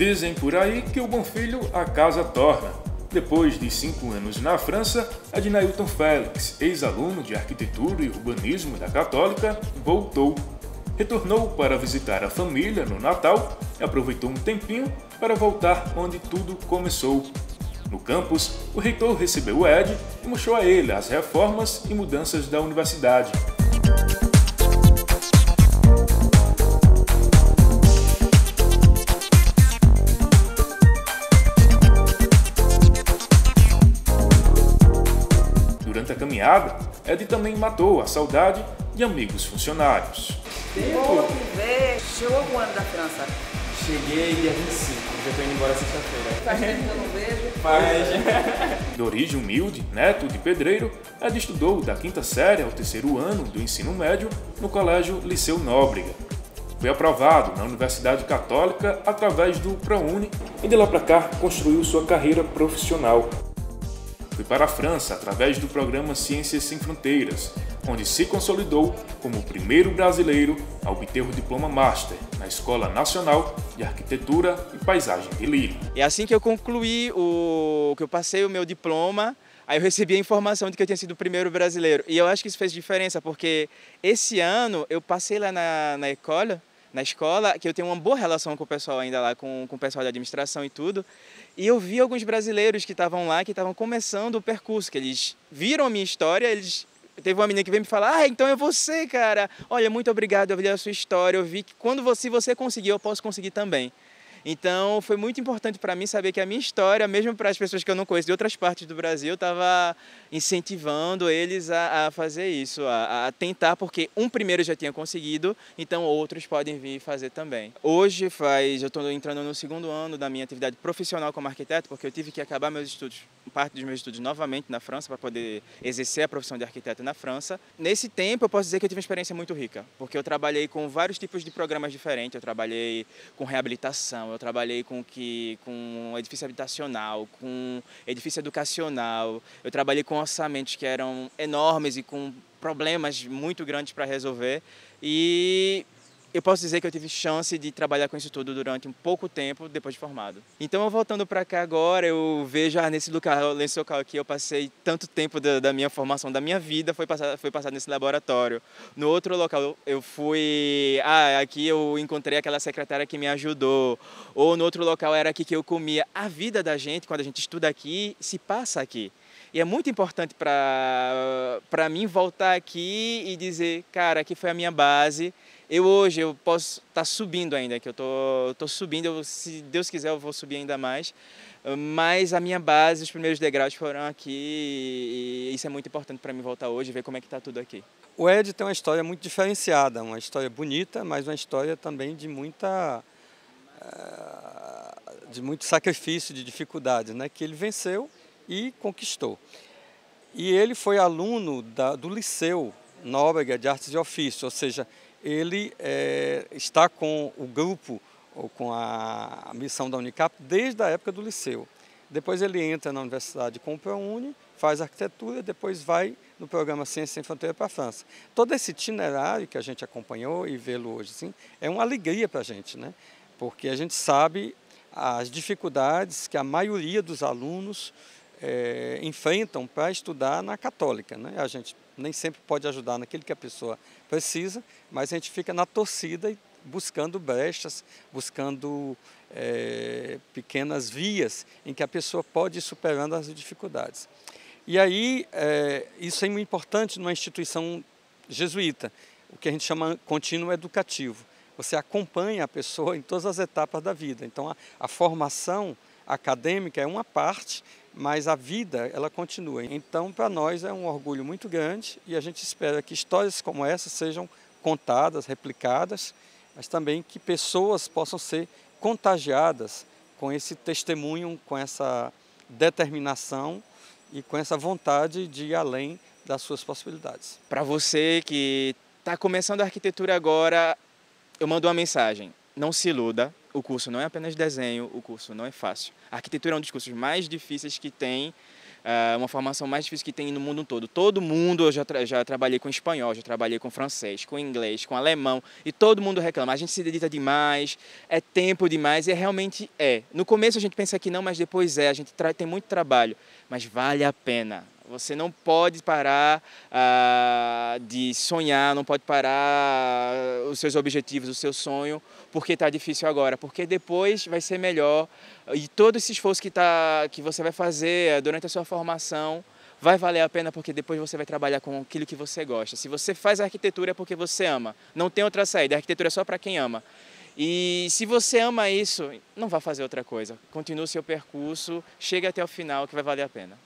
Dizem por aí que o bom filho a casa torna. Depois de cinco anos na França, Adnailton Félix, ex-aluno de arquitetura e urbanismo da Católica, voltou. Retornou para visitar a família no Natal e aproveitou um tempinho para voltar onde tudo começou. No campus, o reitor recebeu o Ed e mostrou a ele as reformas e mudanças da universidade. Durante a caminhada, Ed também matou a saudade de amigos funcionários. Bom te ver. Chegou algum ano da França? Cheguei dia 25, já tô indo embora sexta-feira. Faz tempo que eu não vejo. Mas... De origem humilde, neto de pedreiro, Ed estudou da quinta série ao terceiro ano do ensino médio no Colégio Liceu Nóbrega. Foi aprovado na Universidade Católica através do ProUni e de lá para cá construiu sua carreira profissional. Foi para a França através do programa Ciências Sem Fronteiras, onde se consolidou como o primeiro brasileiro a obter o diploma Master na Escola Nacional de Arquitetura e Paisagem de Lille. E assim que eu concluí, o que eu passei o meu diploma, aí eu recebi a informação de que eu tinha sido o primeiro brasileiro. E eu acho que isso fez diferença, porque esse ano eu passei lá na, na escola, na escola, que eu tenho uma boa relação com o pessoal ainda lá, com, com o pessoal da administração e tudo. E eu vi alguns brasileiros que estavam lá, que estavam começando o percurso, que eles viram a minha história, eles Teve uma menina que veio me falar: Ah, então é você, cara. Olha, muito obrigado. Eu vi a sua história. Eu vi que quando você, você conseguiu, eu posso conseguir também. Então foi muito importante para mim saber que a minha história, mesmo para as pessoas que eu não conheço de outras partes do Brasil, estava incentivando eles a, a fazer isso, a, a, tentar, porque um primeiro já tinha conseguido, então outros podem vir fazer também. Hoje faz, eu estou entrando no segundo ano da minha atividade profissional como arquiteto, porque eu tive que acabar meus estudos, parte dos meus estudos novamente na França para poder exercer a profissão de arquiteto na França. Nesse tempo eu posso dizer que eu tive uma experiência muito rica, porque eu trabalhei com vários tipos de programas diferentes, eu trabalhei com reabilitação, eu trabalhei com que com edifício habitacional, com edifício educacional, eu trabalhei com orçamentos que eram enormes e com problemas muito grandes para resolver. E eu posso dizer que eu tive chance de trabalhar com isso tudo durante um pouco tempo depois de formado. Então, voltando para cá agora, eu vejo ah, nesse local, nesse local aqui, eu passei tanto tempo da, da, minha formação, da minha vida, foi passado, foi passado nesse laboratório. No outro local, eu fui, ah, aqui eu encontrei aquela secretária que me ajudou. Ou no outro local era aqui que eu comia. A vida da gente, quando a gente estuda aqui, se passa aqui. E é muito importante para mim voltar aqui e dizer, cara, aqui foi a minha base. Eu hoje eu posso estar tá subindo ainda, que eu tô, tô subindo, eu, se Deus quiser eu vou subir ainda mais. Mas a minha base, os primeiros degraus foram aqui e isso é muito importante para mim voltar hoje ver como é que está tudo aqui. O Ed tem uma história muito diferenciada, uma história bonita, mas uma história também de muita eh, de muito sacrifício, de dificuldades, né? Que ele venceu e conquistou. E ele foi aluno da, do Liceu Nóbrega de Artes e Ofício, ou seja, ele é, está com o grupo ou com a, missão da Unicap desde a época do Liceu. Depois ele entra na universidade com o ProUni, faz arquitetura, depois vai no programa Ciência Sem Fronteira para a França. Todo esse itinerário que a gente acompanhou e vê-lo hoje, assim, é uma alegria para a gente, né? porque a gente sabe as dificuldades que a maioria dos alunos é, enfrentam para estudar na católica. Né? A gente nem sempre pode ajudar naquilo que a pessoa precisa, mas a gente fica na torcida buscando brechas, buscando é, pequenas vias em que a pessoa pode ir superando as dificuldades. E aí, é, isso é muito importante numa instituição jesuíta, o que a gente chama contínuo educativo. Você acompanha a pessoa em todas as etapas da vida. Então, a, a formação acadêmica é uma parte, mas a vida ela continua. Então, para nós é um orgulho muito grande e a gente espera que histórias como essa sejam contadas, replicadas, mas também que pessoas possam ser contagiadas com esse testemunho, com essa determinação e com essa vontade de ir além das suas possibilidades. Para você que está começando a arquitetura agora, eu mando uma mensagem: não se iluda, o curso não é apenas desenho, o curso não é fácil. A arquitetura é um dos cursos mais difíceis que tem uh, uma formação mais difícil que tem no mundo todo. Todo mundo, eu já, tra já trabalhei com espanhol, já trabalhei com francês, com inglês, com alemão, e todo mundo reclama. A gente se dedica demais, é tempo demais, e realmente é. No começo a gente pensa que não, mas depois é. A gente tem muito trabalho, mas vale a pena. Você não pode parar uh, de sonhar, não pode parar os seus objetivos, o seu sonho, porque está difícil agora, porque depois vai ser melhor e todo esse esforço que, tá, que você vai fazer durante a sua formação vai valer a pena porque depois você vai trabalhar com aquilo que você gosta. Se você faz arquitetura é porque você ama, não tem outra saída, a arquitetura é só para quem ama. E se você ama isso, não vá fazer outra coisa. Continue o seu percurso, chegue até o final que vai valer a pena.